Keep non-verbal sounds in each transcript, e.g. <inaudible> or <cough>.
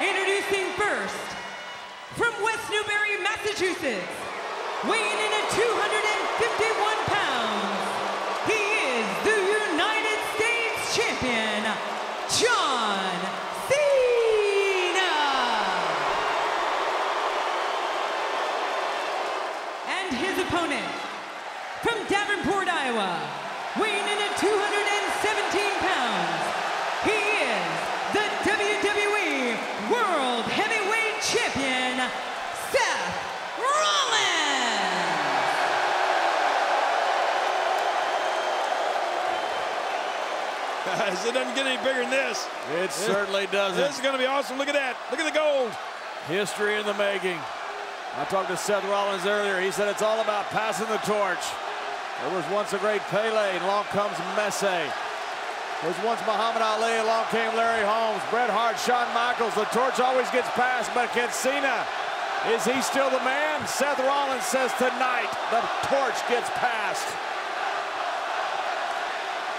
Introducing first, from West Newbury, Massachusetts, weighing in at 251 it doesn't get any bigger than this. It certainly doesn't. This is going to be awesome. Look at that. Look at the gold. History in the making. I talked to Seth Rollins earlier. He said it's all about passing the torch. There was once a great Pele, and along comes Messi. There was once Muhammad Ali, along came Larry Holmes, Bret Hart, Shawn Michaels. The torch always gets passed, but can Cena, is he still the man? Seth Rollins says tonight the torch gets passed.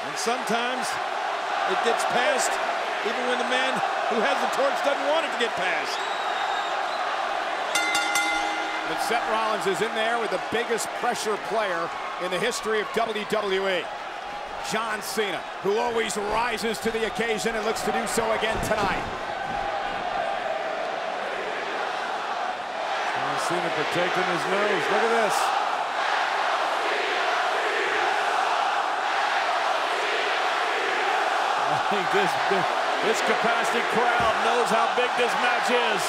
And sometimes it gets passed even when the man who has the torch doesn't want it to get passed. But Seth Rollins is in there with the biggest pressure player in the history of WWE. John Cena, who always rises to the occasion and looks to do so again tonight. John Cena protecting his nose. Look at this. Think this, this capacity crowd knows how big this match is.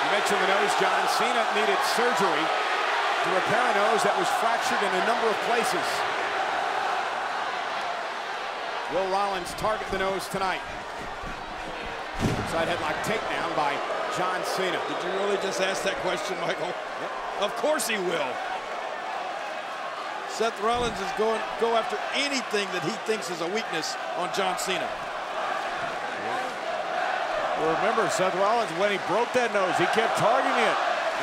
You mentioned the nose, John Cena needed surgery to repair a nose that was fractured in a number of places. Will Rollins target the nose tonight? Side headlock takedown by John Cena. Did you really just ask that question, Michael? Yep. Of course he will. Seth Rollins is going go after anything that he thinks is a weakness on John Cena. Well, remember, Seth Rollins, when he broke that nose, he kept targeting it.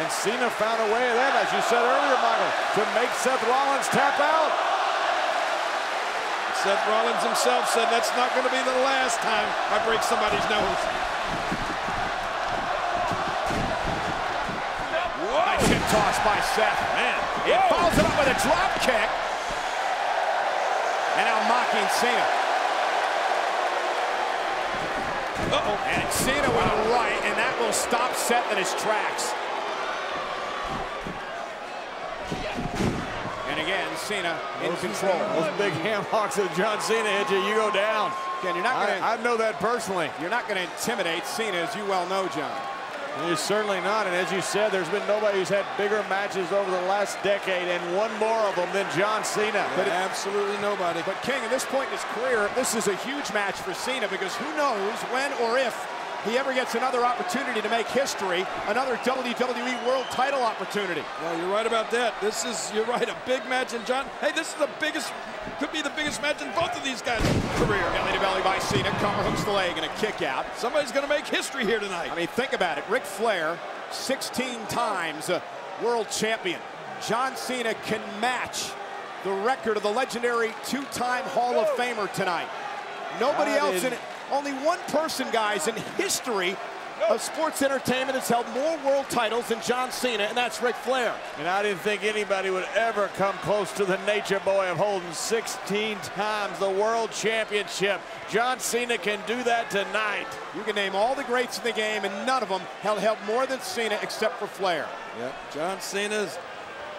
And Cena found a way of that, as you said earlier, Michael, to make Seth Rollins tap out. Seth Rollins himself said that's not going to be the last time I break somebody's nose. Nice hip toss by Seth. Man, He follows it up with a drop kick. And now mocking Cena. Uh-oh. And Cena with a right, and that will stop Seth in his tracks. And again, Cena in control. Those big ham hocks of John Cena hit you, you go down. Again, you're not going I, I know that personally. You're not going to intimidate Cena, as you well know, John. He's certainly not, and as you said, there's been nobody who's had bigger matches over the last decade and one more of them than John Cena. But absolutely nobody. But King, at this point in his career, this is a huge match for Cena because who knows when or if he ever gets another opportunity to make history, another WWE World title opportunity. Well, you're right about that. This is, you're right, a big match. And John, hey, this is the biggest, could be the biggest match in both of these guys' career. Belly to belly by Cena, cover hooks the leg and a kick out. Somebody's going to make history here tonight. I mean, think about it. Ric Flair, 16 times uh, world champion. John Cena can match the record of the legendary two-time Hall of Famer tonight. Nobody else in it. Only one person, guys, in history of sports entertainment has held more world titles than John Cena, and that's Ric Flair. And I didn't think anybody would ever come close to the nature boy of holding 16 times the world championship. John Cena can do that tonight. You can name all the greats in the game, and none of them have held more than Cena except for Flair. Yep. John Cena's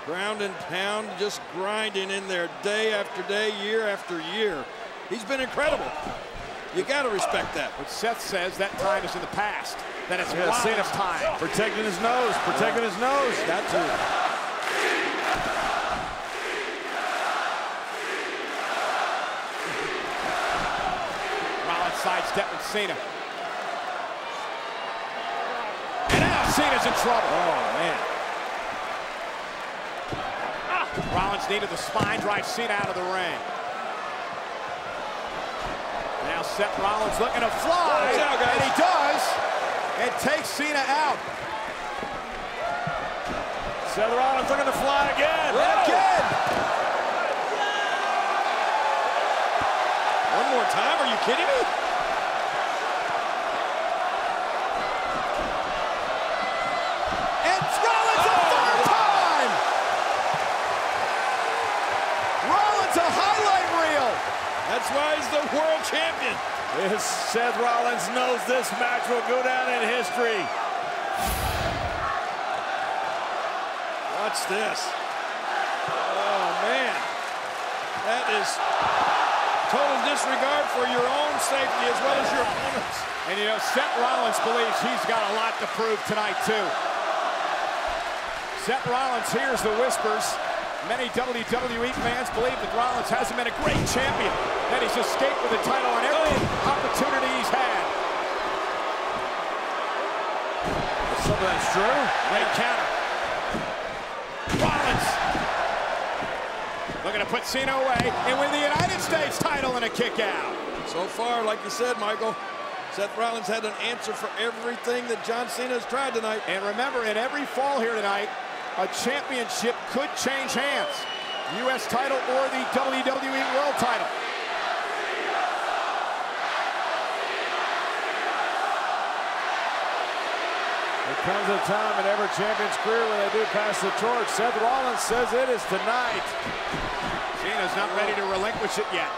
ground and pound, just grinding in there day after day, year after year. He's been incredible. You got to respect that. But Seth says that time is in the past. That it's Yeah, Rollins' Cena's time. Protecting his nose, protecting his nose. Got to. Rollins sidestepping Cena. And now Cena's in trouble. Oh, man. Rollins needed the spine drive Cena out of the ring. Seth Rollins looking to fly, out, and he does, and takes Cena out. Seth Rollins looking to fly again. Oh. Again. One more time? Are you kidding me? And Rollins a oh, third time. Rollins a high champion. Yes, Seth Rollins knows this match will go down in history. Watch this. Oh, man. That is total disregard for your own safety as well as your opponent's. And you know, Seth Rollins believes he's got a lot to prove tonight, too. Seth Rollins hears the whispers. Many WWE fans believe that Rollins hasn't been a great champion, that he's escaped with the title on every opportunity he's had. Some of that's true. Great counter. Rollins looking to put Cena away and win the United States title in a kick out. So far, like you said, Michael, Seth Rollins had an answer for everything that John Cena has tried tonight. And remember, in every fall here tonight, a championship could change hands. U.S. title or the WWE World title. There comes a time in every champion's career when they do pass the torch. Seth Rollins says it is tonight. Cena's not ready to relinquish it yet.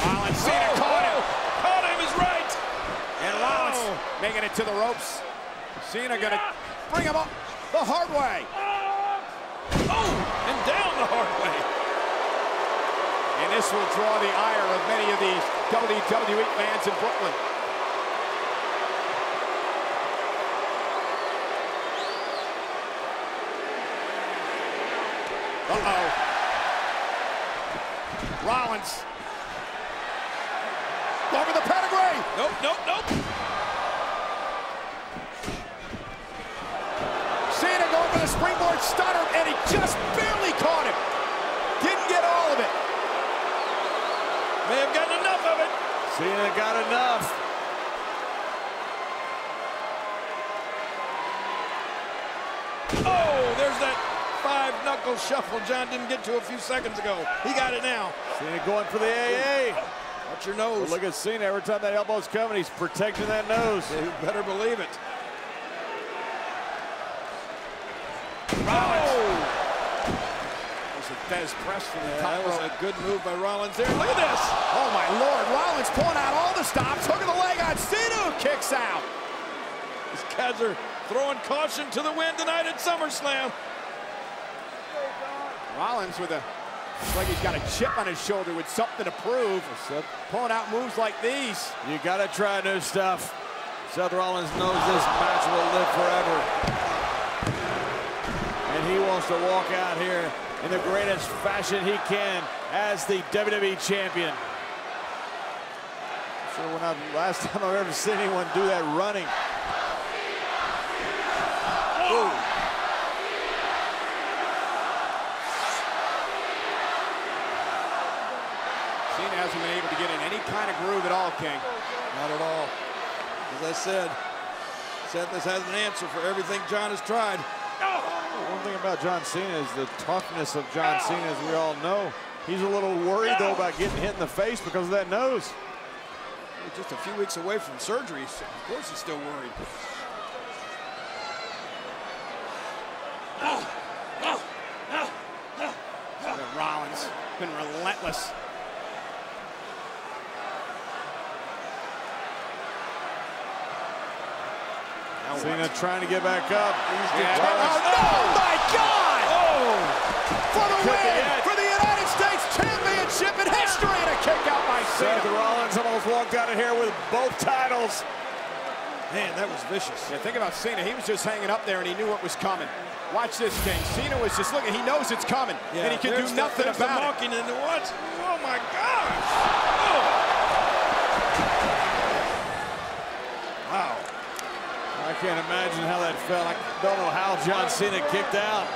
Rollins, Cena Oh, caught him. Oh, caught him is right. And Rollins Oh. making it to the ropes. Cena gonna bring him up the hard way. Oh, and down the hard way. And this will draw the ire of many of these WWE fans in Brooklyn. Uh-oh. Rollins. Over the pedigree. Nope, nope, nope. Cena going for the springboard stunner, and he just barely caught him. Didn't get all of it. May have gotten enough of it. Cena got enough. Oh, there's that five knuckle shuffle John didn't get to a few seconds ago. He got it now. Cena going for the AA. Watch your nose. Look at Cena every time that elbow's coming, he's protecting that nose. You better believe it. Rollins. Was it Dez Preston in the top that was a good move by Rollins there. Look at this. Oh my lord, Rollins pulling out all the stops, hooking the leg on Cena who kicks out. These guys are throwing caution to the wind tonight at SummerSlam. Rollins with a, looks like he's got a chip on his shoulder with something to prove. Pulling out moves like these. You gotta try new stuff. Seth Rollins knows this match will live forever. And he wants to walk out here in the greatest fashion he can as the WWE Champion. Sure, when I, last <laughs> time I've ever seen anyone do that running. Cena hasn't been able to get in any kind of groove at all, King. Not at all. As I said, Seth has had an answer for everything John has tried. One thing about John Cena is the toughness of John Cena, as we all know. He's a little worried, though, about getting hit in the face because of that nose. Just a few weeks away from surgery, so of course he's still worried. And Rollins been relentless. Cena trying to get back up. Yeah. Rollins- Oh, no, oh my God! Oh! For the win! For the United States Championship in history! And a kick out by Seth Cena. Rollins almost walked out of here with both titles. Man, that was vicious. Yeah, think about Cena. He was just hanging up there and he knew what was coming. Watch this, thing. Cena was just looking. He knows it's coming, and he can do nothing there's about the it. and the what? Oh my gosh! Oh. Wow. I can't imagine how that felt. I don't know how John Cena kicked out.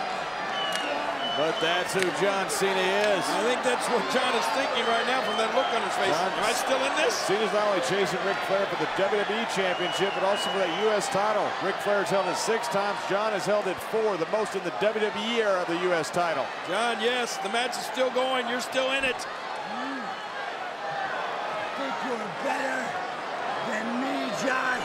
But that's who John Cena is. I think that's what John is thinking right now from that look on his face. John- Am I still in this? Cena's not only chasing Ric Flair for the WWE Championship, but also for that U.S. title. Ric Flair's held it six times. John has held it four, the most in the WWE era of the U.S. title. John, yes, the match is still going. You're still in it. think you're better than me, John.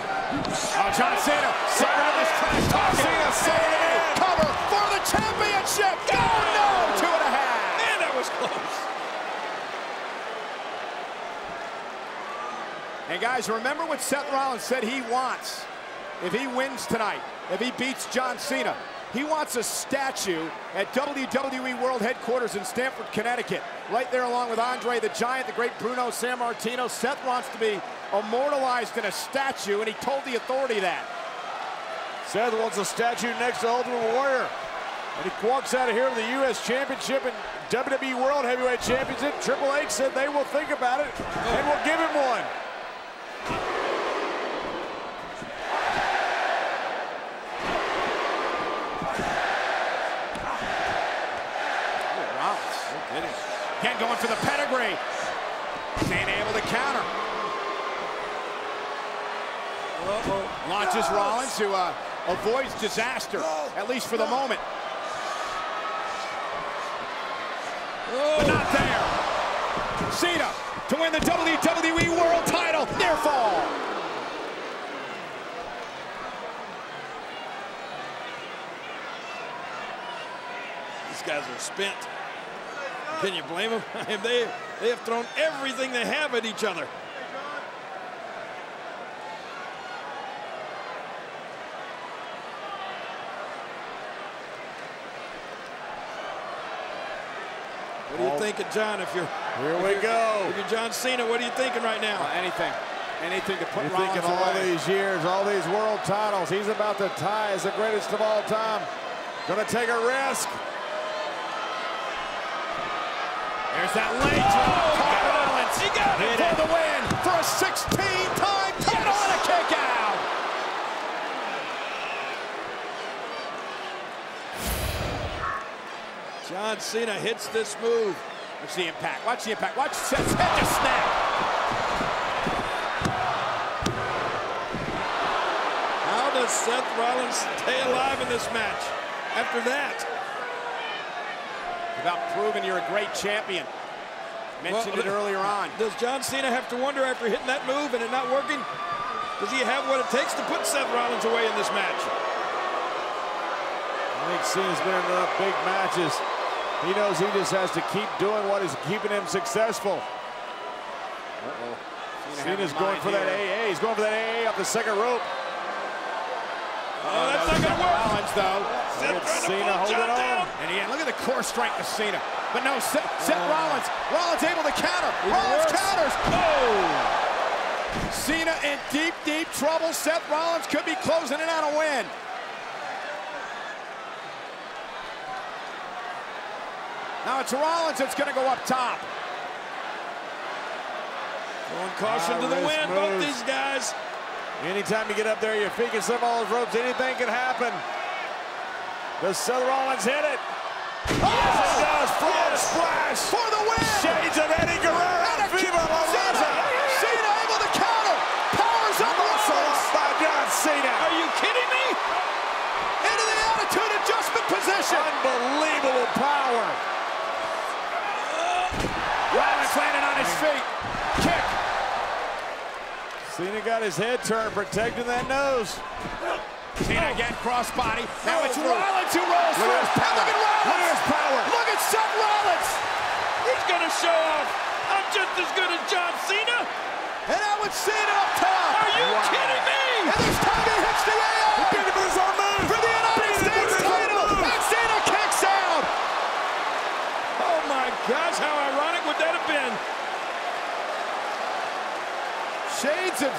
Oh, John Cena, siren of this trash talking. Cena saying it. Cover for the championship. Oh, no, two and a half. Man, that was close. And guys, remember what Seth Rollins said he wants if he wins tonight, if he beats John Cena. He wants a statue at WWE World Headquarters in Stamford, Connecticut. Right there along with Andre the Giant, the great Bruno Sammartino. Seth wants to be immortalized in a statue, and he told the authority that. Seth wants a statue next to Ultimate Warrior. And he walks out of here with the U.S. Championship and WWE World Heavyweight Championship. Triple H said they will think about it and will give him one. Again, going for the pedigree. Ain't able to counter. Uh -oh. Launches Rollins, who uh, avoids disaster, at least for the moment. But not there. Cena to win the WWE World title. Near fall. These guys are spent. Can you blame them? <laughs> they, they have thrown everything they have at each other. You think of John if you're Here we go. If you're John Cena, what are you thinking right now? Uh, anything. Anything to put You're Rollins thinking all away. these years, all these world titles. He's about to tie as the greatest of all time. Gonna take a risk. There's that leg drop. Oh, Rollins He got it. for the win for a 16-time John Cena hits this move. Watch the impact. Watch the impact. Watch Seth's head just snap. How does Seth Rollins stay alive in this match after that? About proving you're a great champion. Mentioned Well, it earlier <laughs> on. Does John Cena have to wonder after hitting that move and it not working? Does he have what it takes to put Seth Rollins away in this match? I think Cena's been in enough big matches. He knows he just has to keep doing what is keeping him successful. Uh-oh. Cena's going for that AA. He's going for that AA up the second rope. Oh, oh that's not going to work. Rollins, though. Seth Look at trying to Cena holding on. And again, look at the core strength of Cena. But no, Seth, Seth Oh. Rollins. Rollins able to counter. Rollins worse. counters. Oh! Cena in deep, deep trouble. Seth Rollins could be closing in on a win. Now it's Rollins that's going to go up top. Throwing caution ah, to the wind, both these guys. Anytime you get up there, your feet can slip all those ropes. Anything can happen. Does Seth Rollins hit it? Oh! Yes, he does. Frog splash. For the win! Shades of Eddie Guerrero. And a Viva la Cena, Raza. Cena able to counter. Powers up Rollins. by John Cena. Are you kidding me? Into the attitude adjustment position. Unbelievable power. Rollins landing on his feet. Kick. Cena got his head turned, protecting that nose. Cena again, crossbody. Now it's Rollins who rolls Look at power. Look at Rollins. his power. Look at Seth Rollins. He's going to show off. I'm just as good as John Cena. And now it's Cena up top. Are you Wow. kidding me? And this time he hits the AA. Beat him with his own move. For the United Beat him with States his own title. move. And Cena kicks out. Oh my gosh, how ironic would that have been? Shades of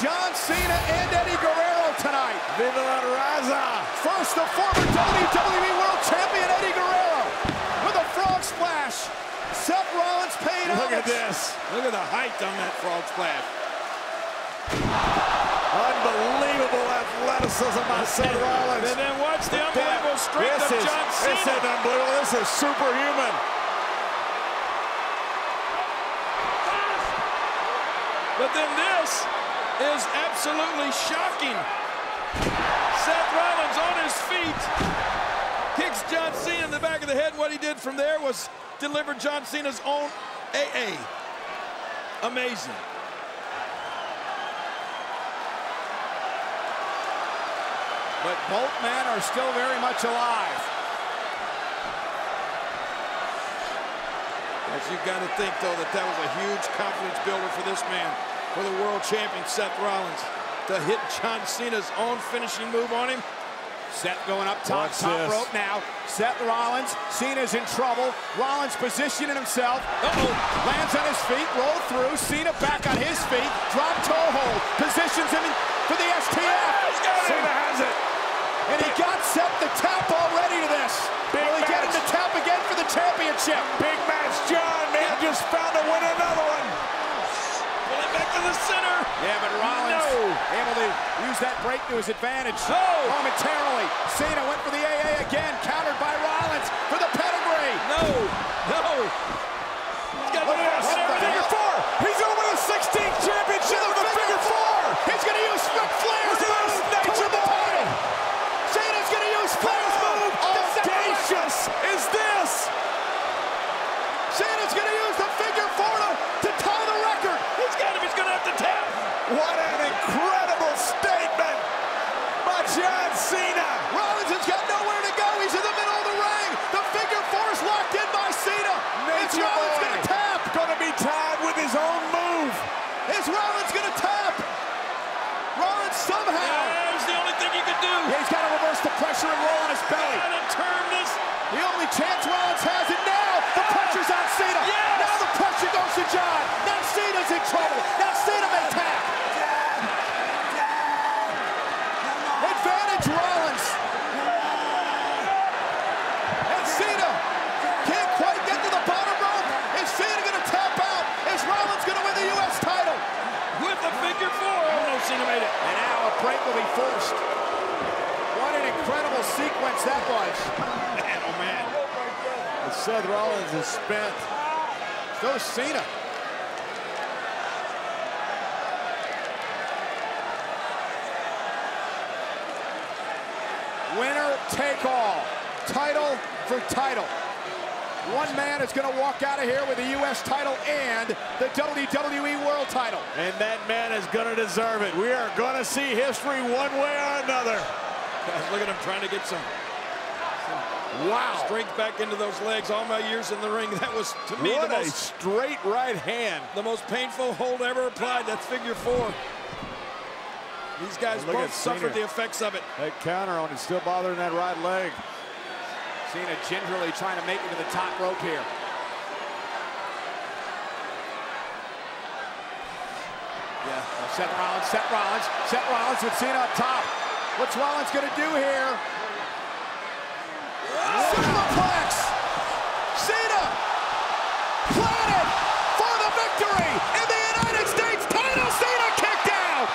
John Cena and Eddie Guerrero tonight. Viva la Raza. First, the former WWE World Champion Eddie Guerrero with a frog splash. Seth Rollins paid Look at this. Look at the height on that frog splash. Unbelievable athleticism by Seth Rollins. And then watch the unbelievable strength this of is, John This Cena. is unbelievable. This is superhuman. But then this is absolutely shocking. Seth Rollins on his feet, kicks John Cena in the back of the head. What he did from there was deliver John Cena's own AA. Amazing. But both men are still very much alive. As you've got to think, though, that that was a huge confidence builder for this man. for the world champion Seth Rollins to hit John Cena's own finishing move on him. Seth going up top, Watch top this. rope now. Seth Rollins, Cena's in trouble. Rollins positioning himself. Uh-oh. Lands on his feet, roll through. Cena back on his feet, drop toe hold. Positions him for the STF. Cena has it. And he got Seth the tap already to this. Big Will he get him match. to tap again for the championship? Big match, John. Man just found a win another one. To the center. Yeah, but Rollins No. able to use that break to his advantage Oh. momentarily. Cena went for the AA again, countered by Rollins for the pedigree. No, no. He's got the What fast the hell? Four. He's win a 16th championship with a figure four. He's going to use Ric Flair's move to win the title. Cena's going to use Flair's move to set the record. Audacious is this? Cena's going to use the figure four to, to tie the record. He's got him. He's going to have to tap. What an incredible statement by John Cena. Rollins has got nowhere to go. He's in the middle of the ring. The figure four is locked in by Cena. Is Nature Rollins boy. going to tap? Going to be tied with his own move. Is Rollins going to tap? Rollins somehow. That was the only thing he could do. Yeah, he's got to reverse the pressure and roll on his belly. Gotta turn this. The only chance Rollins has, and now the pressure's on Cena. Yes! Now the pressure goes to John. Now Cena's in trouble. Now Cena may tap. Advantage Rollins. And Cena can't quite get to the bottom rope. Is Cena going to tap out? Is Rollins going to win the U.S. title? With the figure four. Oh, no, Cena made it. And now a break will be forced. What an incredible sequence that was. Man, oh, man. Seth Rollins is spent. Goes Cena. Winner take all. Title for title. One man is going to walk out of here with the U.S. title and the WWE World title. And that man is going to deserve it. We are going to see history one way or another. Guys, <laughs> look at him trying to get some Wow. strength back into those legs. All my years in the ring, <laughs> that was, to me, What the a most, straight right hand. the most painful hold ever applied. That's figure four. These guys at both suffered the effects of it. That counter on it still bothering that right leg. Cena gingerly trying to make it to the top rope here. Yeah, Seth Rollins, Seth Rollins, Seth Rollins with Cena up top. What's Rollins going to do here? Superplex! Cena! Planted for the victory in the United States title! Cena kicked out!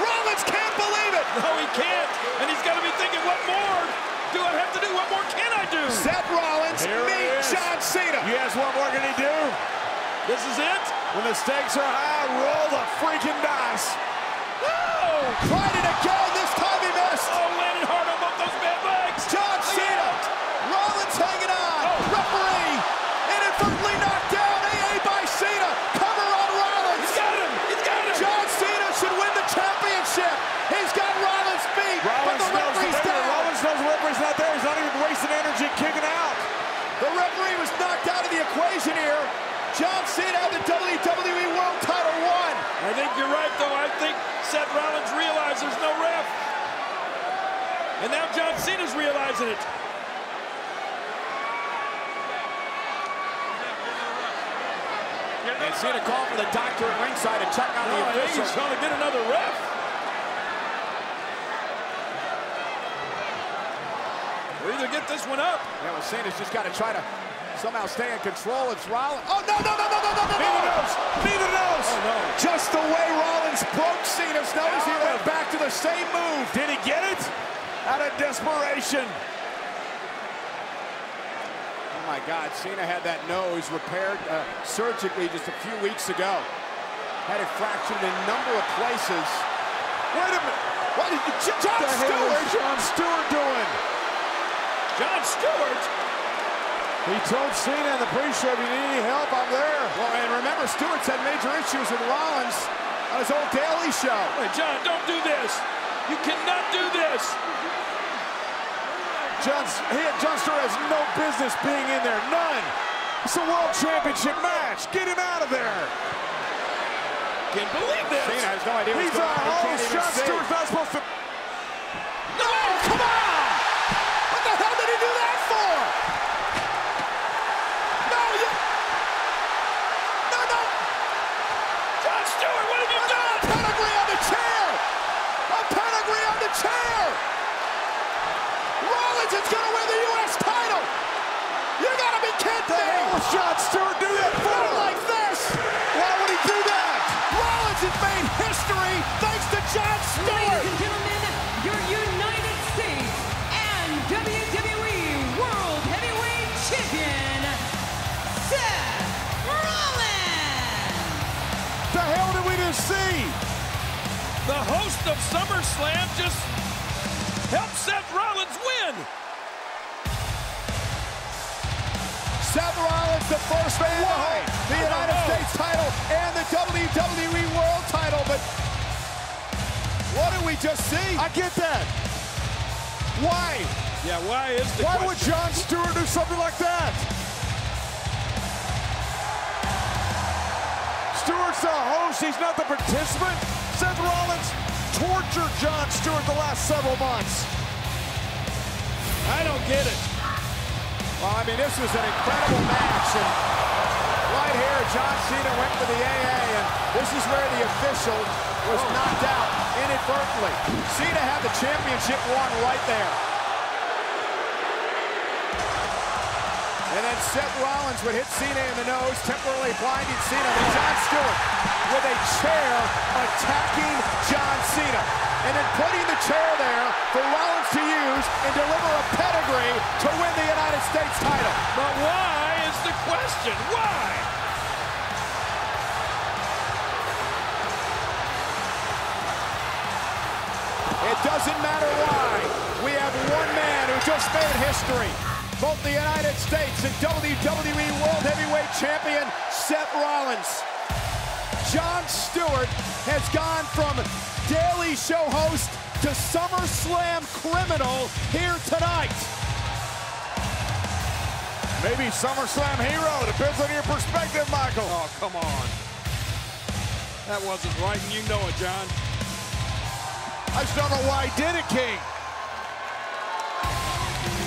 Rollins can't believe it! No, he can't. And he's got to be thinking, what more do I have to do? What more can I do? Seth Rollins Here meet. John Cena! Yes, what more can he do? This is it? When the stakes are high, roll the freaking dice. Oh! It again, this time he missed! Oh, landed hard on both those bad legs. John Cena! Rollins hanging on! Oh. Referee inadvertently knocked down AA by Cena! Cover on Rollins! He's got him. He's got him. John Cena should win the championship! He's got Rollins beat, but Rollins the knows, referee's the, down! Rollins knows the referee's not there. He's not even wasting energy kicking out. The referee was knocked out of the equation here. John Cena had the WWE World title won. I think you're right, though. I think Seth Rollins realized there's no ref. And now John Cena's realizing it. And Cena called for the doctor at ringside to check on No, the official. he's trying to get another ref. Or either get this one up. Yeah, well, Cena's just got to try to somehow stay in control. It's Rollins. Oh, no, no, no, no, no, no, no, Neither no. knows. Neither knows. Oh, no. Just the way Rollins broke Cena's nose, he went back to the same move. Did he get it? Out of desperation. Oh my God, Cena had that nose repaired uh, surgically just a few weeks ago. Had it fractured in a number of places. Wait a minute. What did J- Jon Stewart? Jon Stewart doing? Jon Stewart. He told Cena in the pre-show, if you need any help, I'm there. Well, and remember, Stewart's had major issues with Rollins on his old Daily Show. Wait, John, don't do this. You cannot do this. John, he, Jon Stewart has no business being in there. None. It's a world championship match. Get him out of there. can't believe this. Cena has no idea what's He's going a on. He can't host. even Jon. Stewart's not supposed to. No, come on! What the hell did he do that for? No, you... No, no! Jon Stewart, what have you done? Pedigree on the chair! A pedigree on the chair! Rollins is going to win the U.S. title! You gotta be kidding The me! hell was Stewart do that for? Not like this! Why would he do that? Rollins has made history thanks to Jon Ladies and gentlemen, your United States and WWE World Heavyweight Champion, Seth Rollins. The hell did we just see? The host of SummerSlam just the first man to hold the United States title and the WWE World title, but what did we just see? I get that. Why? Yeah, why is the Why would Jon Stewart do something like that? Stewart's the host, he's not the participant. Seth Rollins tortured Jon Stewart the last several months. I don't get it. Well, I mean, this was an incredible match, and right here, John Cena went for the AA, and this is where the official was oh. knocked out inadvertently. Cena had the championship won right there. And then Seth Rollins would hit Cena in the nose, temporarily blinding Cena. Then Jon Stewart with a chair attacking John Cena. And then putting the chair there for Rollins to use and deliver a pedigree to win the United States title. But why is the question? Why? It doesn't matter why. We have one man who just made history. Both the United States and WWE World Heavyweight Champion Seth Rollins. Jon Stewart has gone from Daily Show host to SummerSlam criminal here tonight. Maybe SummerSlam hero, depends on your perspective, Michael. Oh, come on. That wasn't right, and you know it, John. I just don't know why he did it, King.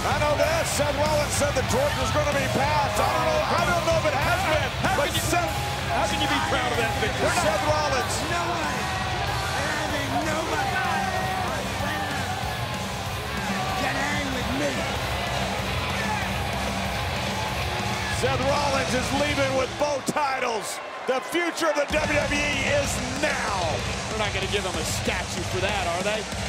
I know that Seth Rollins said the torch was going to be passed. I don't know. I don't know if it has been. How but can you, Seth, how can you be proud of that victory? Seth Rollins. Nobody, and hang with me. Seth Rollins is leaving with both titles. The future of the WWE is now. They're not going to give him a statue for that, are they?